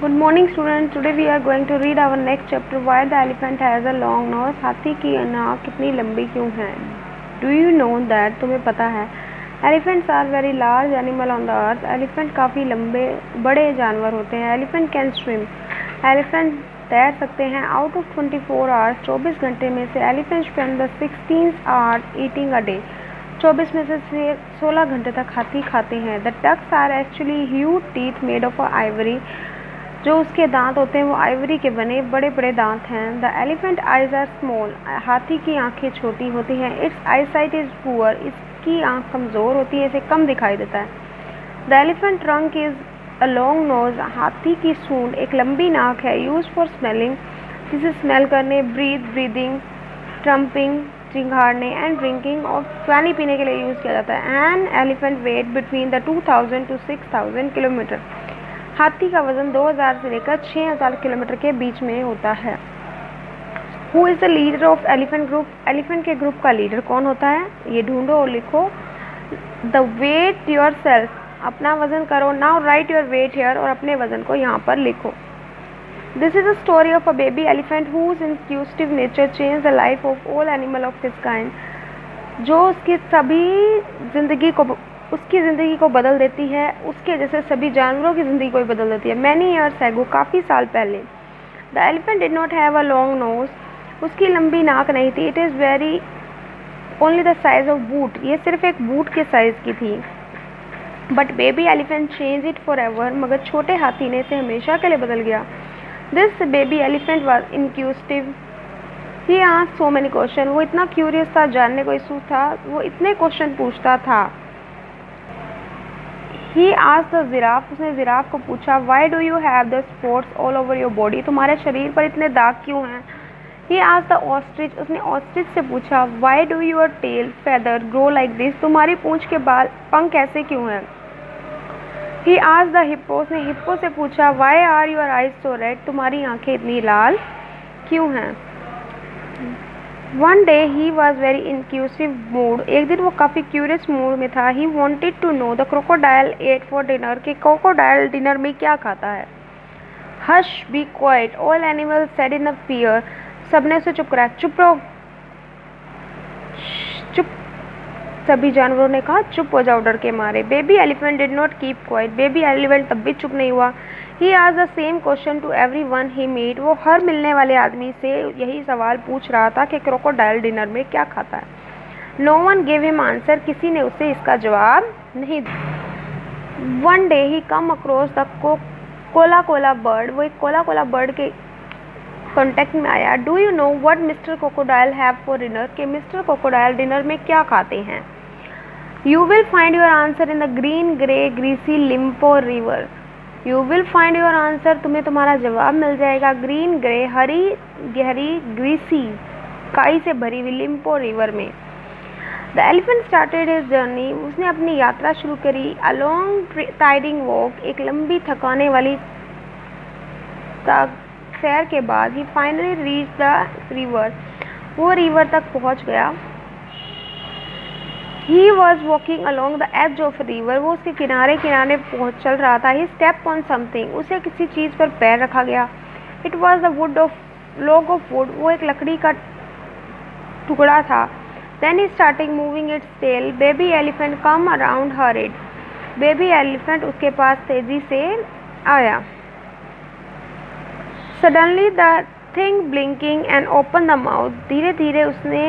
Good morning student today we are going to read our next chapter why the elephant has a long nose हाथी की नाक कितनी लंबी क्यों है? डू यू नो दैट तुम्हें पता है। Elephants are very large animal on the earth elephant काफ़ी लंबे, बड़े जानवर होते हैं। एलिफेंट कैन स्विम एलिफेंट तैर सकते हैं। Out of twenty four hours चौबीस घंटे में से elephant spend the sixteen eating a day चौबीस में से सोलह घंटे तक हाथी खाते हैं। The tusks are actually huge teeth made of ivory जो उसके दांत होते हैं, वो आइवरी के बने बड़े बड़े दांत हैं। The elephant eyes are small हाथी की आँखें छोटी होती हैं। Its I site is poor इसकी आँख कमज़ोर होती है, इसे कम दिखाई देता है। The elephant trunk is a long nose हाथी की सूंड एक लंबी नाक है यूज़ फॉर स्मेलिंग जिसे स्मेल करने ब्रीथ ब्रीदिंग ट्रम्पिंग चिंगाड़ने एंड ड्रिंकिंग और पानी पीने के लिए यूज़ किया जाता है। An elephant weight between the 2000 to 6000 kilometre हाथी का वज़न 2000 से लेकर 6000 किलोमीटर के बीच में होता है। Who is the leader of elephant group elephant के ग्रुप का लीडर कौन होता है? ये ढूंढो और लिखो। द वेट योर सेल्फ अपना वज़न करो। Now write your weight here और अपने वज़न को यहाँ पर लिखो। This is a story of a baby elephant whose inquisitive nature change the life of all animal of this kind जो उसकी सभी ज़िंदगी को उसकी ज़िंदगी को बदल देती है, उसके जैसे सभी जानवरों की ज़िंदगी को भी बदल देती है। मैनी ईयर्स एगो काफ़ी साल पहले, the elephant did not have a long nose, उसकी लंबी नाक नहीं थी। It is very, only the size of boot, ये सिर्फ़ एक बूट के साइज़ की थी। But baby elephant change it forever मगर छोटे हाथी ने इसे हमेशा के लिए बदल गया। This baby elephant was inquisitive. He आज सो मैनी क्वेश्चन वो इतना क्यूरियस था, जानने को इशू था, वो इतने क्वेश्चन पूछता था। ही आज द जिराफ उसने जिराफ को पूछा why do you have the spots all over your body तुम्हारे शरीर पर इतने दाग क्यों हैं? ही आज द ऑस्ट्रिच उसने ऑस्ट्रिच से पूछा why do your tail feather grow like this तुम्हारी पूंछ के बाल, पंख ऐसे क्यों हैं? ही आज द हिप्पो उसने हिप्पो से पूछा why are your eyes so red तुम्हारी आँखें इतनी लाल क्यों हैं? One day he was very inquisitive mood एक दिन वो काफ़ी क्यूरियस मूड में था। He wanted to know the crocodile ate for dinner कि क्रोकोडाइल डिनर में क्या खाता है। Hush be quiet all animal said in a fear सबने उसे चुप कराया चुप रहो। चुप। सभी जानवरों ने कहा, चुप हो जाओ, डर के मारे। Baby elephant did not keep quiet baby elephant तब भी चुप नहीं हुआ। ही आज the same question to everyone he meet वो हर मिलने वाले आदमी से यही सवाल पूछ रहा था कि क्रोकोडाइल डिनर में क्या खाता है? No one give him answer किसी ने उसे इसका जवाब नहीं दिया। One day he come across the kolokolo bird वो एक कोला कोला बर्ड के कॉन्टेक्ट में आया। Do you know what mister crocodile have for dinner कि मिस्टर कोकोडाइल डिनर में क्या खाते हैं? You will find your answer in the green grey greasy Limpopo river you will find your answer तुम्हें तुम्हारा जवाब मिल जाएगा। ग्रीन ग्रे हरी, गहरी ग्रीसी काई से भरी हुई लिम्पो रिवर में। The elephant started his journey उसने अपनी यात्रा शुरू करी। अलोंग टाइडिंग वॉक एक लंबी थकाने वाली सैर के बाद he finally reach the river वो रिवर तक पहुँच गया। He was walking along the edge of river वो उसके किनारे किनारे पहुँच, चल रहा था। ही स्टेप ऑन समथिंग उसे किसी चीज़ पर पैर रखा गया। It was the wood of log of wood वो एक लकड़ी का टुकड़ा था। Then he starting moving its tail baby elephant come around her it baby elephant उसके पास तेज़ी से आया। Suddenly the thing blinking and open the mouth धीरे धीरे उसने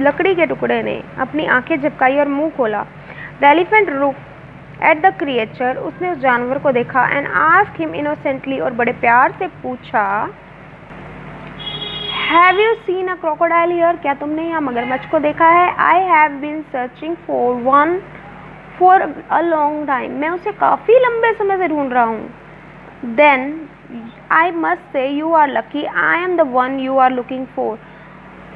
लकड़ी के टुकड़े ने अपनी आँखें झपकाई और मुँह खोला। The elephant look at the creature, उसने उस जानवर को देखा एंड आस्क हिम इनोसेंटली और बड़े प्यार से पूछा have you seen a crocodile here क्या तुमने यहाँ मगरमच्छ को देखा है? I have been searching for one for a long time मैं उसे काफ़ी लंबे समय से ढूंढ रहा हूँ। Then I must say you are lucky I am the one you are looking for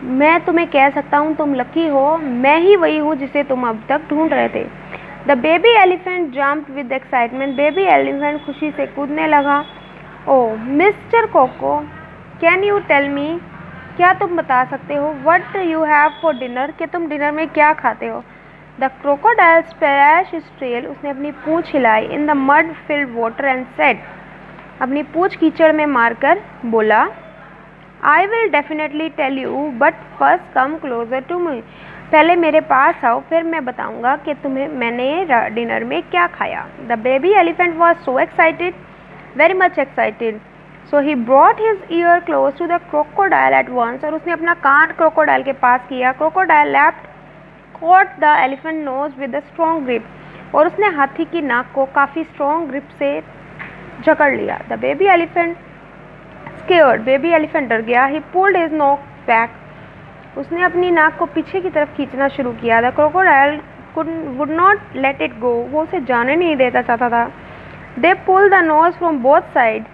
मैं तुम्हें कह सकता हूँ, तुम लकी हो। मैं ही वही हूँ जिसे तुम अब तक ढूंढ रहे थे। The baby elephant jump with excitement baby elephant खुशी से कूदने लगा। ओ mister coco can you tell me क्या तुम बता सकते हो what you have for dinner कि तुम डिनर में क्या खाते हो? द क्रोकोडाइल स्पैश स्ट्रेल उसने अपनी पूँछ हिलाई in the mud filled water and set अपनी पूछ कीचड़ में मारकर बोला I will definitely tell you but first come closer to me पहले मेरे पास आओ, फिर मैं बताऊँगा कि तुम्हें मैंने डिनर में क्या खाया। The baby elephant was so excited very much excited so he brought his ear close to the crocodile at once और उसने अपना कान क्रोकोडाइल के पास किया। Crocodile left caught the elephant nose with a strong grip और उसने हाथी की नाक को काफ़ी स्ट्रॉन्ग ग्रिप से जकड़ लिया। The baby elephant scared baby elephant डर गया. He pulled his nose back उसने अपनी नाक को पीछे की तरफ़ खींचना शुरू किया. The crocodile would not let it go वो उसे जाने नहीं देता चाहता था. They pull the nose from both side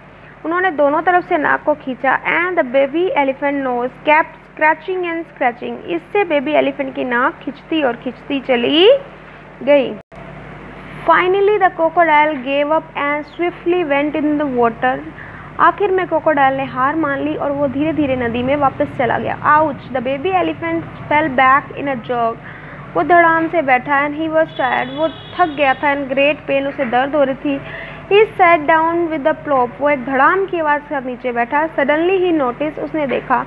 उन्होंने दोनों तरफ़ से नाक को खींचा and the baby elephant nose kept scratching and scratching इससे बेबी एलिफेंट की नाक खींचती और खींचती चली गई. Finally the crocodile gave up and swiftly went in the water आखिर में क्रोकोडाइल ने हार मान ली और वो धीरे धीरे नदी में वापस चला गया। Ouch the baby elephant fell back in a jug वो धड़ाम से बैठा एंड ही वॉज़ टायर्ड वो थक गया था एंड ग्रेट पेन उसे दर्द हो रही थी। He sat down with the plop वो एक धड़ाम की आवाज़ के नीचे बैठा। सडनली ही नोटिस उसने देखा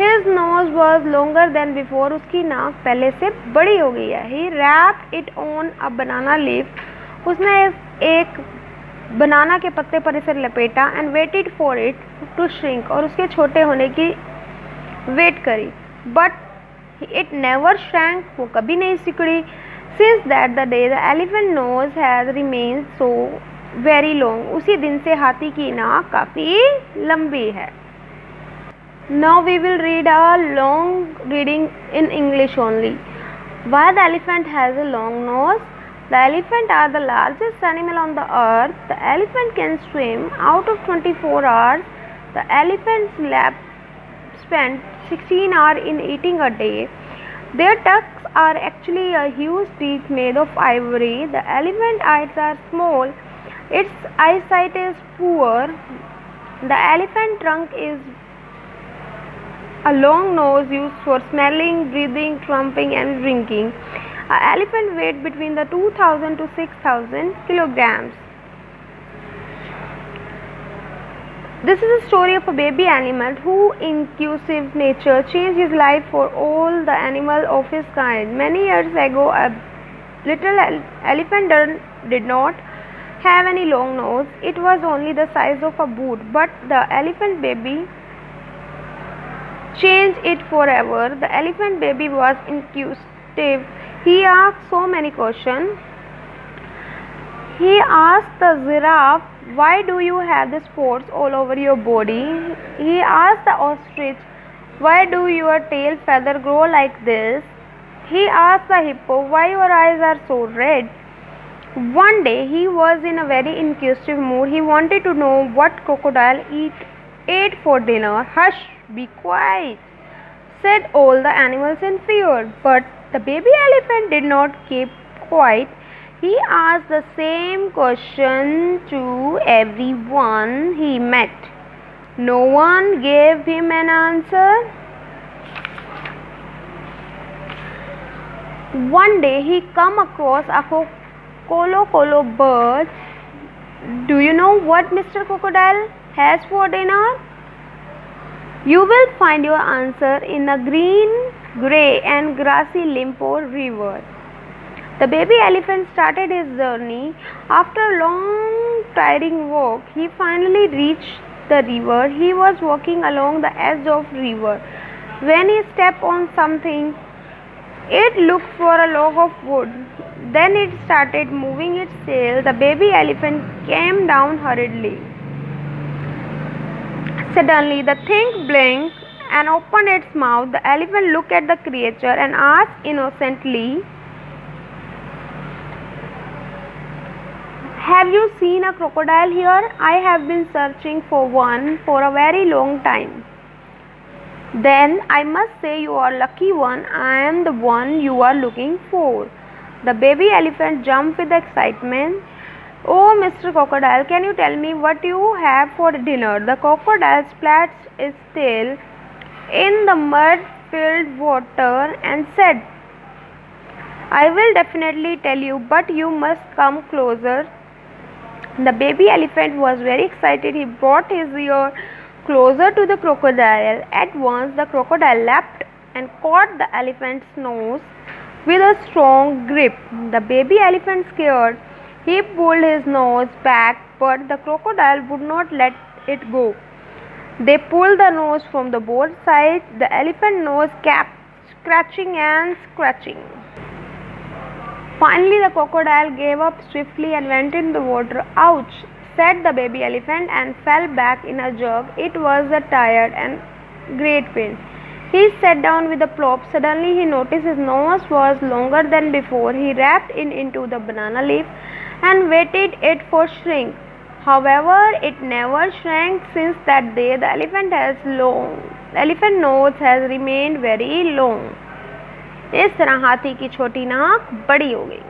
his nose was longer than before उसकी नाक पहले से बड़ी हो गई है। He wrap it on a banana leaf उसने एक बनाना के पत्ते पर इसे लपेटा and waited for it to shrink और उसके छोटे होने की वेट करी। बट इट नेवर श्रैंक वो कभी नहीं सिकड़ी। Since that the day the elephant nose has remain so very long उसी दिन से हाथी की नाक काफ़ी लंबी है। Now we will read a long reading in English only why the elephant has a long nose The elephant are the largest animal on the earth. The elephant can swim out of 24 hours. The elephant's lap spend 16 hours in eating a day. Their tusks are actually a huge teeth made of ivory. The elephant eyes are small. Its eyesight is poor. The elephant trunk is a long nose used for smelling, breathing, clumping, and drinking. An elephant weight between the 2000 to 6000 kilograms. This is a story of a baby animal who, in inquisitive nature, changed his life for all the animal of his kind. Many years ago, a little elephant did not have any long nose. It was only the size of a boot. But the elephant baby changed it forever. The elephant baby was inquisitive he asked so many questions. He asked the giraffe, Why do you have the spots all over your body? He asked the ostrich, Why do your tail feather grow like this? He asked the hippo, Why your eyes are so red? One day he was in a very inquisitive mood. He wanted to know what crocodile eat, ate for dinner. Hush, be quiet, said all the animals in fear. But the baby elephant did not keep quiet. He asked the same question to everyone he met. No one gave him an answer. One day he come across a colo colo bird. Do you know what Mr. Crocodile has for dinner? You will find your answer in a green grey and grassy Limpo river. The baby elephant started his journey. After a long, tiring walk, he finally reached the river. He was walking along the edge of river. When he stepped on something, it looked for a log of wood. Then it started moving its tail. The baby elephant came down hurriedly. Suddenly, the thing blinked and opened its mouth. The elephant looked at the creature and asked innocently, Have you seen a crocodile here? I have been searching for one for a very long time. Then I must say you are lucky one. I am the one you are looking for. The baby elephant jumped with excitement. Oh, Mr. Crocodile, can you tell me what you have for dinner? The crocodile splashed its tail in the mud filled water and said, I will definitely tell you, but you must come closer The baby elephant was very excited. He brought his ear closer to the crocodile. At once, the crocodile leapt and caught the elephant's nose with a strong grip. The baby elephant scared. He pulled his nose back, but the crocodile would not let it go. They pulled the nose from the both sides. The elephant nose kept scratching and scratching. Finally, the crocodile gave up swiftly and went in the water. Ouch! said the baby elephant and fell back in a jerk. It was a tired and great pain. He sat down with a plop. Suddenly, he noticed his nose was longer than before. He wrapped it into the banana leaf and waited it for shrink. However, it never shrank since that day. The elephant has long, the elephant nose has remained very long. इस तरह हाथी की छोटी नाक बड़ी हो गई